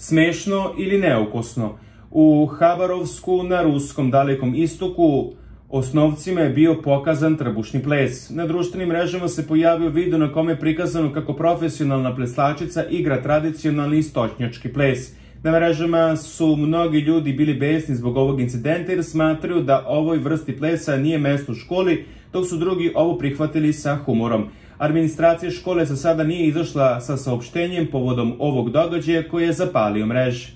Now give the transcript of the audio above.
Smešno ili neukusno? U Habarovsku na ruskom dalekom istoku osnovcima je bio pokazan trbušni ples. Na društvenim mrežama se pojavio video na kome je prikazano kako profesionalna pleslačica igra tradicionalni istočnjački ples. Na mrežama su mnogi ljudi bili besni zbog ovog incidenta jer smatraju da ovoj vrsti plesa nije mesto u školi, dok su drugi ovo prihvatili sa humorom. Administracija škole za sada nije izašla sa saopštenjem povodom ovog događaja koji je zapalio mreže.